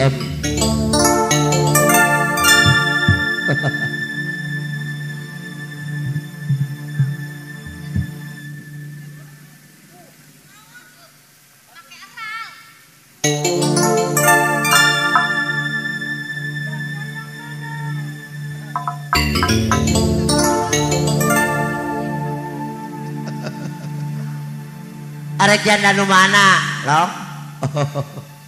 BBM. Arek janda nu mana, Long?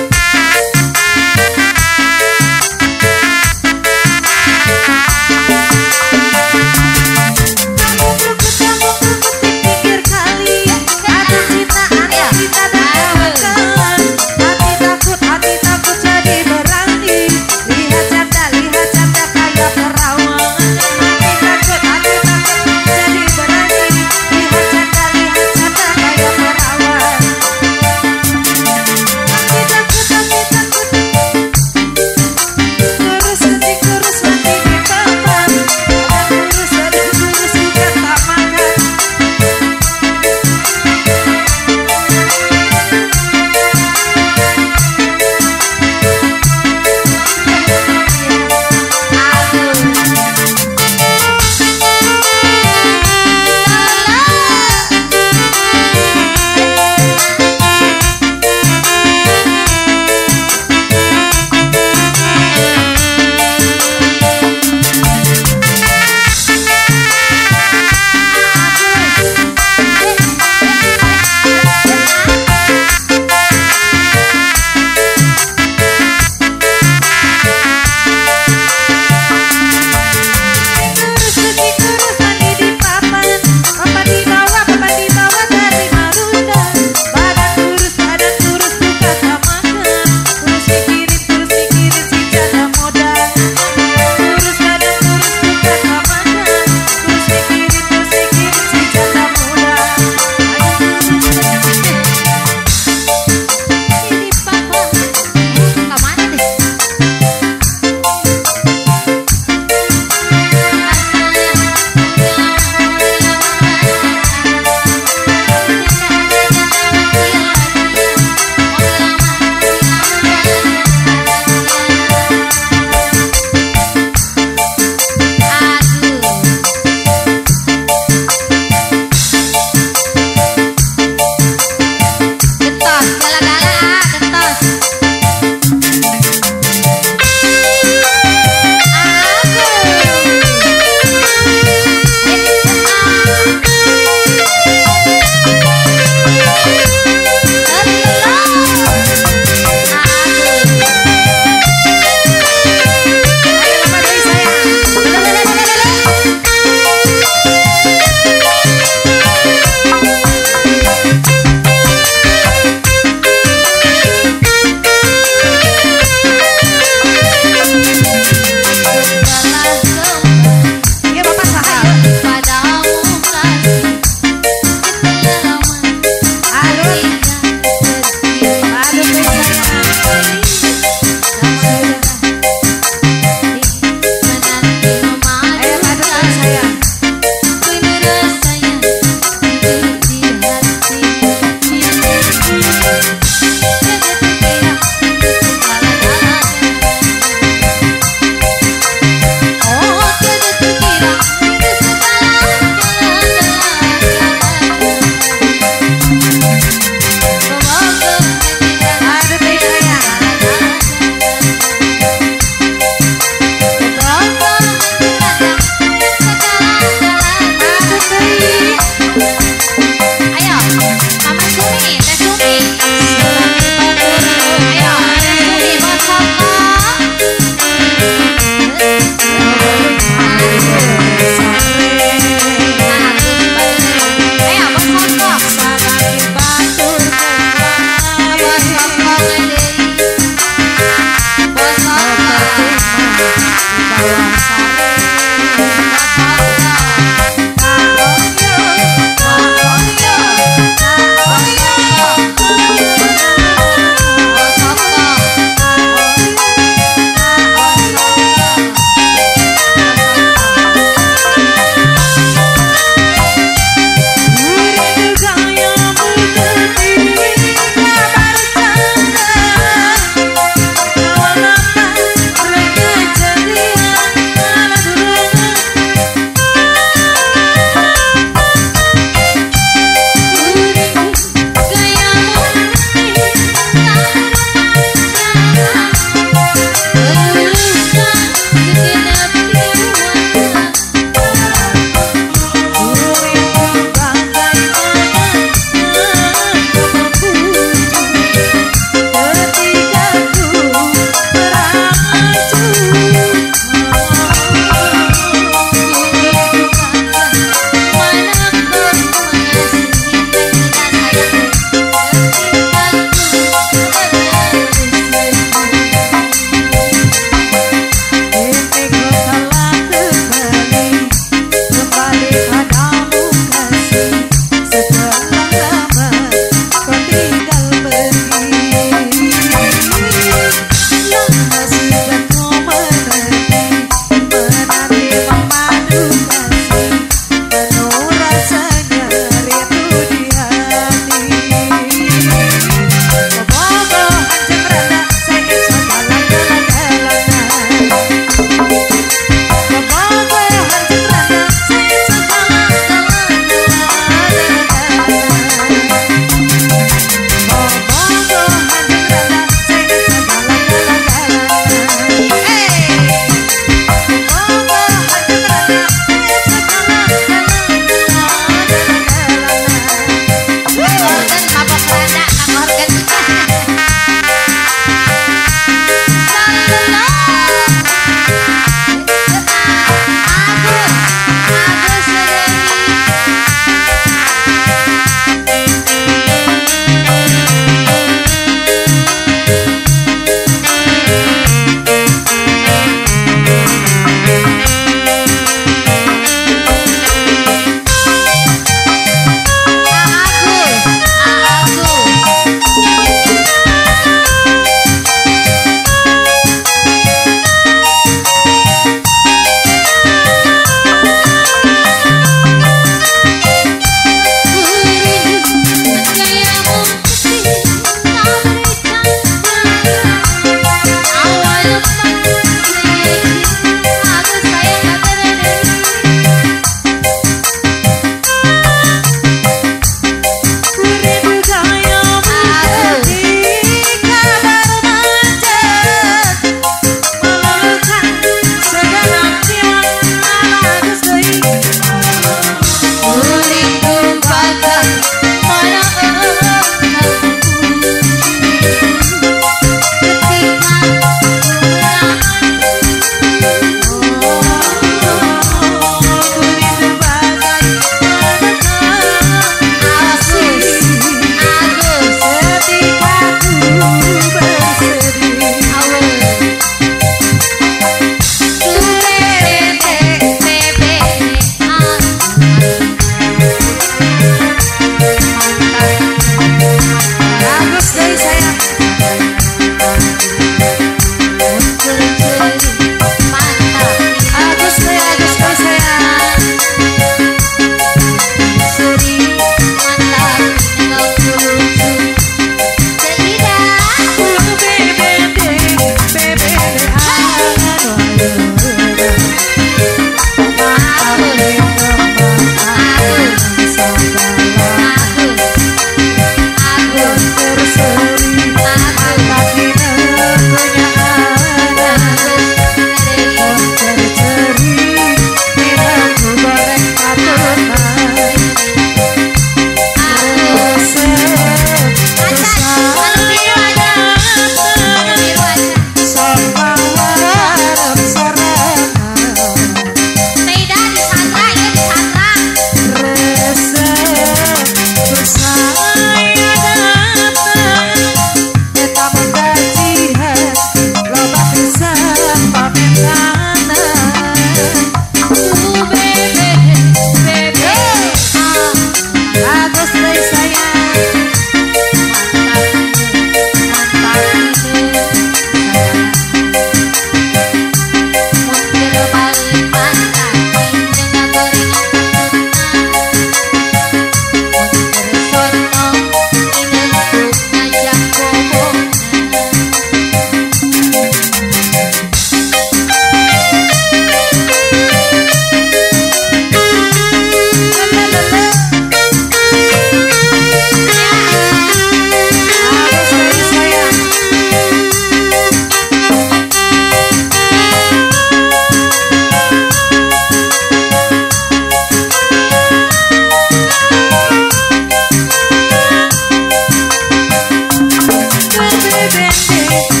shit.